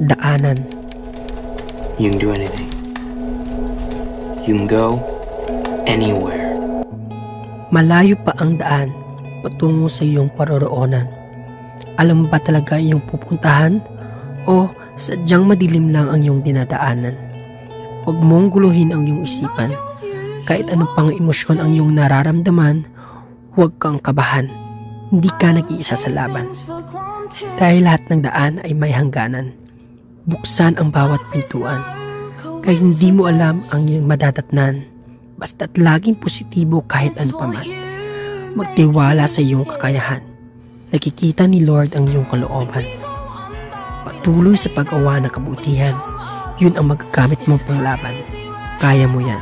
Daanan. You can do anything. You can go anywhere. Malayo pa ang daan patungo sa iyong paroroonan. Alam mo ba talaga iyong pupuntahan? O sadyang madilim lang ang iyong dinadaanan? Huwag mong guluhin ang iyong isipan. Kahit anong pang emosyon ang iyong nararamdaman, huwag kang kabahan. Hindi ka nag-iisa sa laban. Dahil lahat ng daan ay may hangganan. Buksan ang bawat pintuan. Kahit hindi mo alam ang iyong madadatnan. Basta't laging positibo kahit ano paman. Magtiwala sa iyong kakayahan. Nakikita ni Lord ang iyong kalooban. Patuloy sa pag-awa ng kabutihan. Yun ang magagamit mong panglaban. Kaya mo yan.